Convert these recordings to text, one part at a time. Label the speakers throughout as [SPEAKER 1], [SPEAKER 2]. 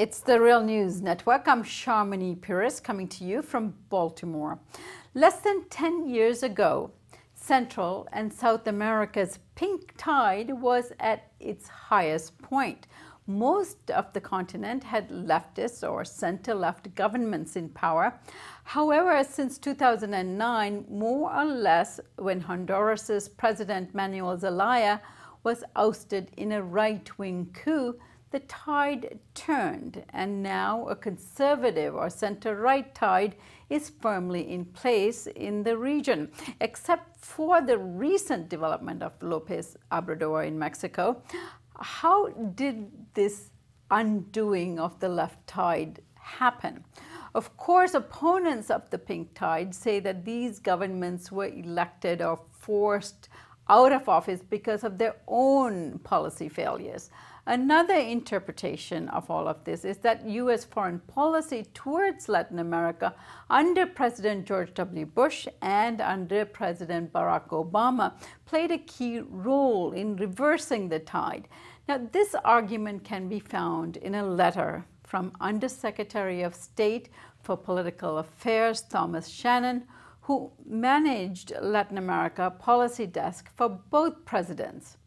[SPEAKER 1] It's the Real News Network. I'm Sharmini Peries coming to you from Baltimore. Less than 10 years ago, Central and South America's pink tide was at its highest point. Most of the continent had leftist or center left governments in power. However, since 2009, more or less, when Honduras's President Manuel Zelaya was ousted in a right wing coup, the tide turned, and now a conservative or center right tide is firmly in place in the region, except for the recent development of Lopez Obrador in Mexico. How did this undoing of the left tide happen? Of course, opponents of the pink tide say that these governments were elected or forced out of office because of their own policy failures. Another interpretation of all of this is that U.S. foreign policy towards Latin America under President George W. Bush and under President Barack Obama played a key role in reversing the tide. Now, this argument can be found in a letter from Undersecretary of State for Political Affairs Thomas Shannon, who managed Latin America policy desk for both presidents.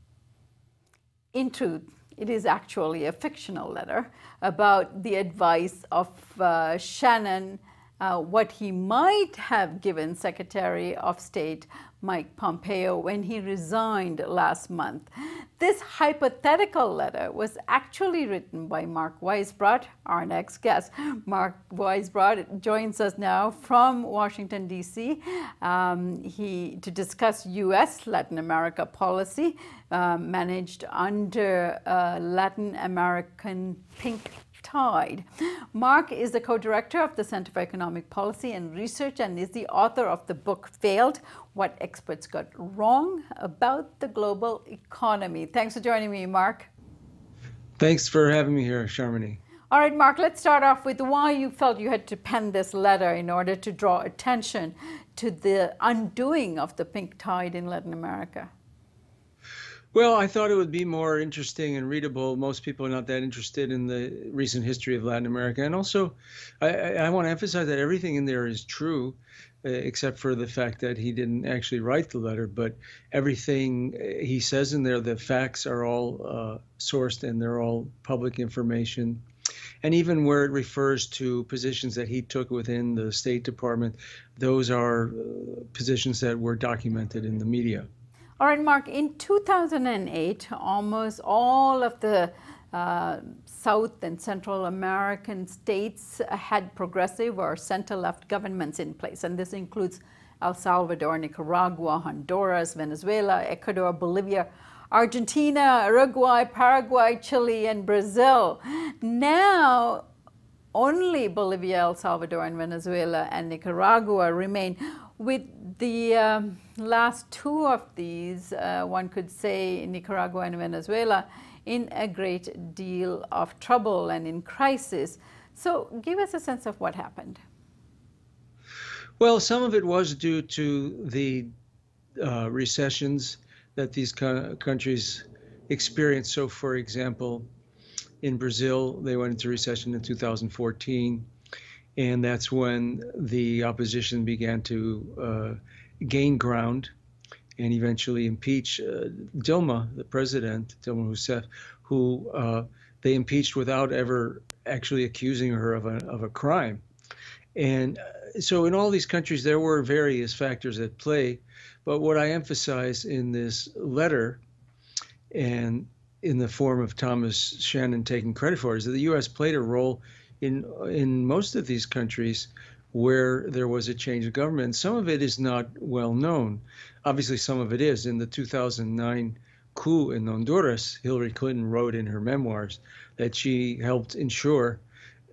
[SPEAKER 1] In truth, it is actually a fictional letter about the advice of uh, Shannon, uh, what he might have given Secretary of State Mike Pompeo when he resigned last month. This hypothetical letter was actually written by Mark Weisbrot, our next guest. Mark Weisbrot joins us now from Washington, D.C. Um, he to discuss U.S. Latin America policy uh, managed under uh, Latin American Pink Tide. Mark is the co-director of the Center for Economic Policy and Research and is the author of the book Failed, What Experts Got Wrong About the Global Economy. Thanks for joining me, Mark.
[SPEAKER 2] Thanks for having me here, Sharmini.
[SPEAKER 1] All right, Mark, let's start off with why you felt you had to pen this letter in order to draw attention to the undoing of the pink tide in Latin America.
[SPEAKER 2] Well, I thought it would be more interesting and readable. Most people are not that interested in the recent history of Latin America. And also, I, I want to emphasize that everything in there is true, uh, except for the fact that he didn't actually write the letter. But everything uh, he says in there, the facts are all uh, sourced and they're all public information. And even where it refers to positions that he took within the State Department, those are uh, positions that were documented in the media.
[SPEAKER 1] All right, Mark, in 2008, almost all of the uh, South and Central American states had progressive or center left governments in place, and this includes El Salvador, Nicaragua, Honduras, Venezuela, Ecuador, Bolivia, Argentina, Uruguay, Paraguay, Chile, and Brazil. Now, only Bolivia, El Salvador, and Venezuela and Nicaragua remain with the um, last two of these, uh, one could say Nicaragua and Venezuela, in a great deal of trouble and in crisis. So, give us a sense of what happened.
[SPEAKER 2] Well, some of it was due to the uh, recessions that these co- countries experienced. So, for example, in Brazil, they went into recession in 2014 and that's when the opposition began to uh, gain ground and eventually impeach uh, Dilma, the president, Dilma Rousseff, who uh, they impeached without ever actually accusing her of a, of a crime. And uh, so in all these countries, there were various factors at play. But what I emphasize in this letter and in the form of Thomas Shannon taking credit for is that the U.S. played a role in in most of these countries where there was a change of government. Some of it is not well known. Obviously, some of it is. In the 2009 coup in Honduras, Hillary Clinton wrote in her memoirs that she helped ensure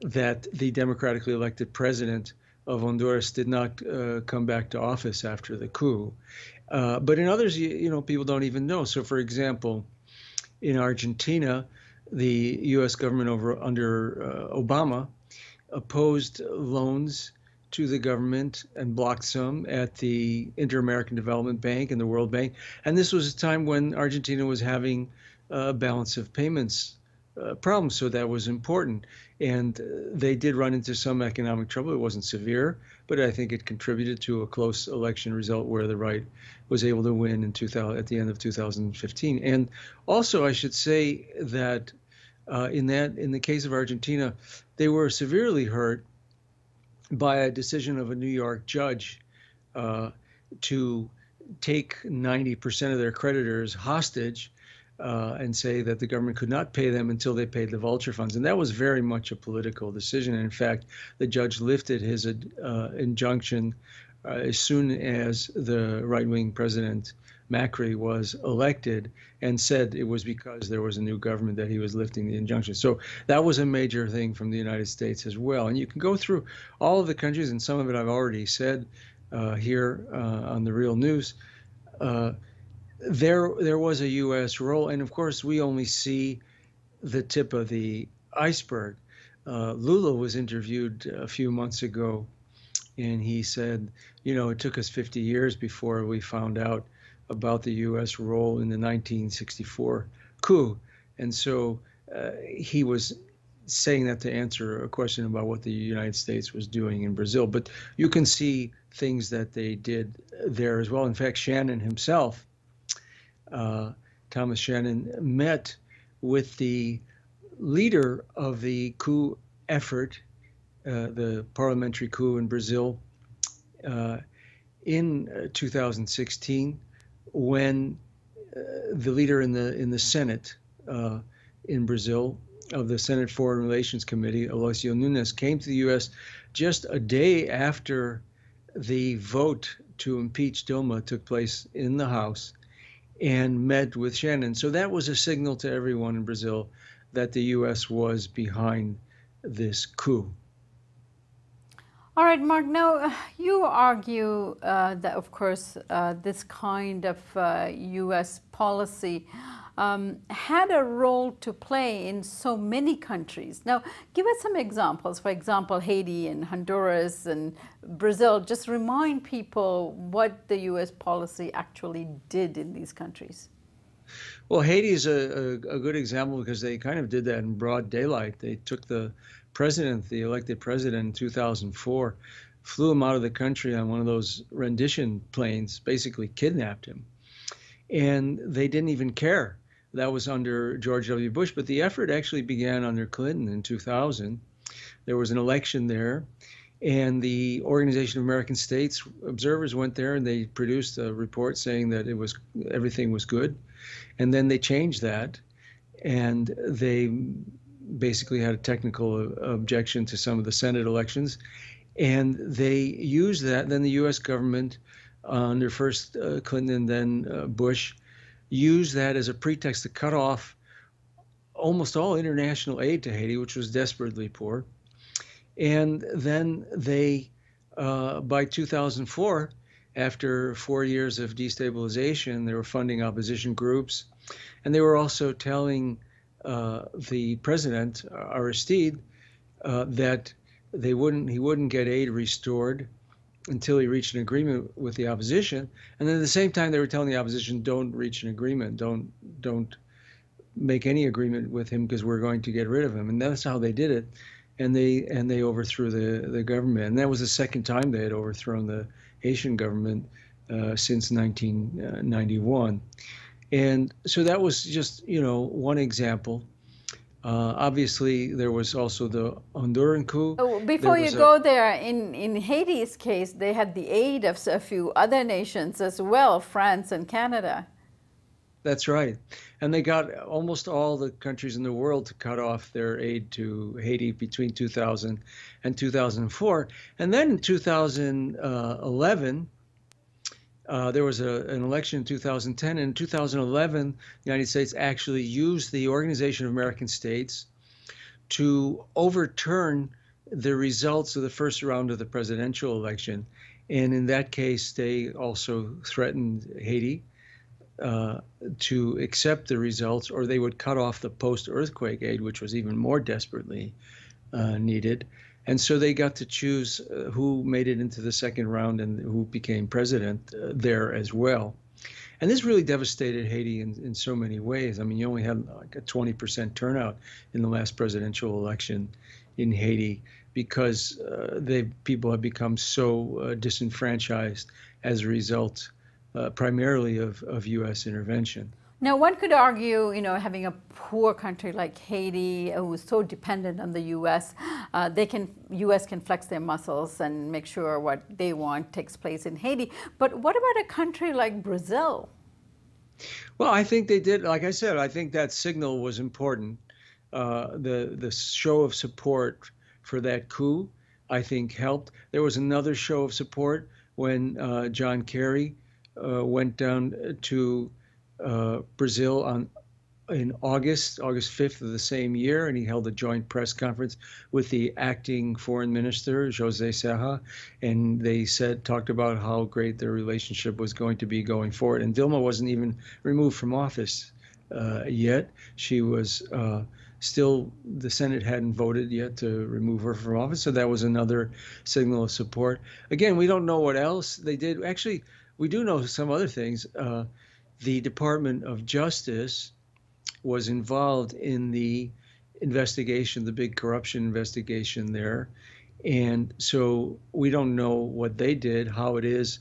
[SPEAKER 2] that the democratically elected president of Honduras did not uh, come back to office after the coup. Uh, but in others, you, you, know, people don't even know. So, for example, in Argentina, the U.S. government over under uh, Obama opposed loans to the government and blocked some at the Inter-American Development Bank and the World Bank. And this was a time when Argentina was having a balance of payments uh, problems. So that was important. And uh, they did run into some economic trouble. It wasn't severe, but I think it contributed to a close election result where the right was able to win in 2000 at the end of 2015. And also, I should say that uh, in that in the case of Argentina, they were severely hurt by a decision of a New York judge uh, to take 90% of their creditors hostage uh, and say that the government could not pay them until they paid the vulture funds. And that was very much a political decision. And in fact, the judge lifted his uh, injunction uh, as soon as the right wing president Macri was elected and said it was because there was a new government that he was lifting the injunction. So that was a major thing from the United States as well. And you can go through all of the countries, and some of it I've already said uh, here uh, on the Real News. Uh, there, there was a U.S. role, and of course, we only see the tip of the iceberg. Uh, Lula was interviewed a few months ago, and he said, you know, it took us 50 years before we found out about the U.S. role in the 1964 coup. And so uh, he was saying that to answer a question about what the United States was doing in Brazil. But you can see things that they did there as well. In fact, Shannon himself, uh, Thomas Shannon, met with the leader of the coup effort, uh, the parliamentary coup in Brazil, uh, in uh, 2016 when uh, the leader in the in the Senate uh, in Brazil of the Senate Foreign Relations Committee, Aloysio Nunes, came to the U.S. just a day after the vote to impeach Dilma took place in the House and met with Shannon. So that was a signal to everyone in Brazil that the U.S. was behind this coup.
[SPEAKER 1] All right, Mark. Now, you argue uh, that, of course, uh, this kind of uh, U.S. policy um, had a role to play in so many countries. Now, give us some examples. For example, Haiti and Honduras and Brazil. Just remind people what the U.S. policy actually did in these countries.
[SPEAKER 2] Well, Haiti is a, a, a good example because they kind of did that in broad daylight. They took the president, the elected president in 2004, flew him out of the country on one of those rendition planes, basically kidnapped him. And they didn't even care. That was under George W. Bush, but the effort actually began under Clinton in 2000. There was an election there, and the Organization of American States observers went there and they produced a report saying that it was everything was good, and then they changed that, and they basically had a technical objection to some of the Senate elections. And they used that. Then the U.S. government, uh, under first uh, Clinton and then uh, Bush, used that as a pretext to cut off almost all international aid to Haiti, which was desperately poor. And then they, uh, by 2004, after four years of destabilization, they were funding opposition groups. And they were also telling the president uh, Aristide uh, that they wouldn't he wouldn't get aid restored until he reached an agreement with the opposition. And then at the same time, they were telling the opposition, "Don't reach an agreement. Don't don't make any agreement with him because we're going to get rid of him." And that's how they did it. And they and they overthrew the the government. And that was the second time they had overthrown the Haitian government uh, since 1991. And so that was just, you know, one example. Uh, obviously, there was also the Honduran coup.
[SPEAKER 1] Oh, before you go there, in, in Haiti's case, they had the aid of a few other nations as well, France and Canada.
[SPEAKER 2] That's right. And they got almost all the countries in the world to cut off their aid to Haiti between 2000 and 2004. And then in 2011, uh, there was a, an election in 2010. And in 2011, the United States actually used the Organization of American States to overturn the results of the first round of the presidential election. And in that case, they also threatened Haiti uh, to accept the results, or they would cut off the post earthquake aid, which was even more desperately uh, needed. And so they got to choose uh, who made it into the second round and who became president uh, there as well. And this really devastated Haiti in, in so many ways. I mean, you only had like a 20% turnout in the last presidential election in Haiti because uh, they people have become so uh, disenfranchised as a result, uh, primarily of, of U.S. intervention.
[SPEAKER 1] Now, one could argue, you know, having a poor country like Haiti, who is so dependent on the U.S., uh, they can U.S. can flex their muscles and make sure what they want takes place in Haiti. But what about a country like Brazil?
[SPEAKER 2] Well, I think they did. Like I said, I think that signal was important. Uh, the the show of support for that coup, I think, helped. There was another show of support when uh, John Kerry uh, went down to Brazil on in August, August 5th of the same year, and he held a joint press conference with the acting foreign minister, Jose Serra, and they said talked about how great their relationship was going to be going forward. And Dilma wasn't even removed from office uh, yet; she was uh, still the Senate hadn't voted yet to remove her from office, so that was another signal of support. Again, we don't know what else they did. Actually, we do know some other things. Uh, the Department of Justice was involved in the investigation, the big corruption investigation there. And so we don't know what they did, how it is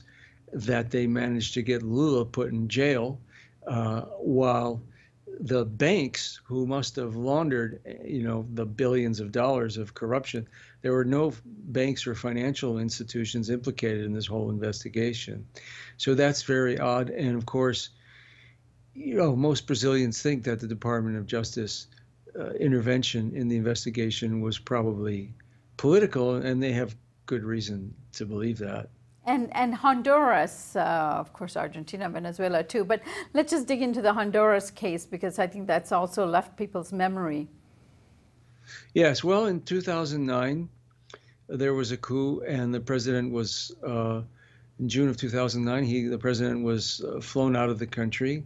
[SPEAKER 2] that they managed to get Lula put in jail uh, while the banks who must have laundered you know the billions of dollars of corruption there were no banks or financial institutions implicated in this whole investigation so that's very odd and of course you know, most Brazilians think that the Department of Justice uh, intervention in the investigation was probably political, and they have good reason to believe that.
[SPEAKER 1] And, and Honduras, uh, of course, Argentina, Venezuela too. But let's just dig into the Honduras case because I think that's also left people's memory.
[SPEAKER 2] Yes, well, in 2009, there was a coup, and the president was, uh, in June of 2009, he, the president was uh, flown out of the country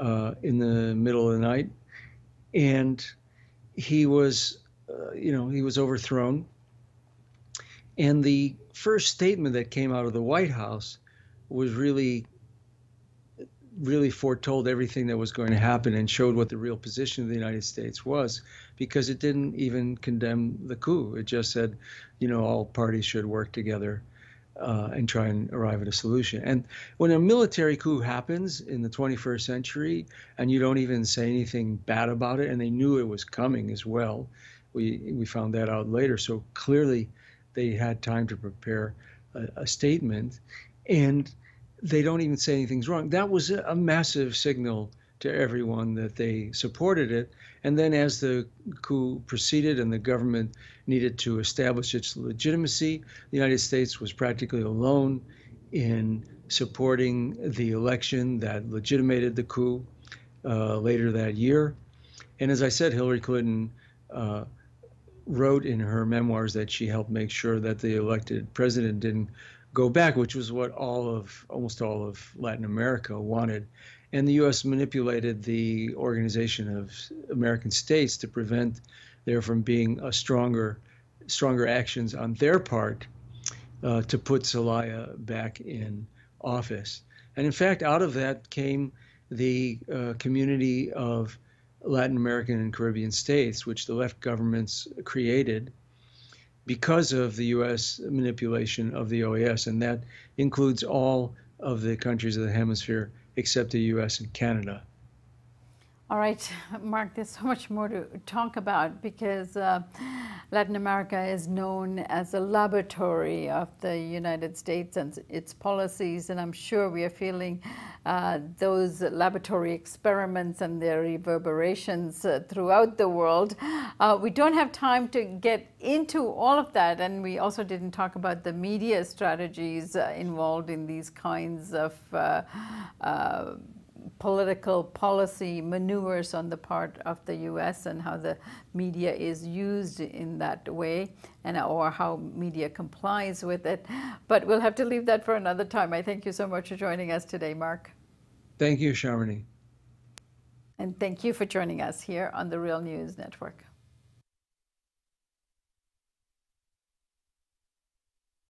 [SPEAKER 2] uh, in the middle of the night, and he was, uh, you know, he was overthrown. And the first statement that came out of the White House was really, really foretold everything that was going to happen and showed what the real position of the United States was, because it didn't even condemn the coup. It just said, you know, all parties should work together uh, and try and arrive at a solution. And when a military coup happens in the 21st century and you don't even say anything bad about it, and they knew it was coming as well, we, we found that out later. So clearly they had time to prepare a, a statement and they don't even say anything's wrong. That was a, a massive signal to everyone that they supported it. And then, as the coup proceeded and the government needed to establish its legitimacy, the United States was practically alone in supporting the election that legitimated the coup uh, later that year. And as I said, Hillary Clinton uh, wrote in her memoirs that she helped make sure that the elected president didn't go back, which was what all of almost all of Latin America wanted and the U.S. manipulated the Organization of American States to prevent there from being a stronger, stronger actions on their part uh, to put Zelaya back in office. And in fact, out of that came the uh, community of Latin American and Caribbean states, which the left governments created because of the U.S. manipulation of the OAS, and that includes all of the countries of the hemisphere except the US and Canada.
[SPEAKER 1] All right, Mark, there's so much more to talk about because uh, Latin America is known as a laboratory of the United States and its policies, and I'm sure we are feeling uh, those laboratory experiments and their reverberations uh, throughout the world. Uh, we don't have time to get into all of that, and we also didn't talk about the media strategies uh, involved in these kinds of uh, political policy maneuvers on the part of the U.S. and how the media is used in that way, and or how media complies with it. But we'll have to leave that for another time. I thank you so much for joining us today, Mark.
[SPEAKER 2] Thank you, Sharmini.
[SPEAKER 1] And thank you for joining us here on the Real News Network.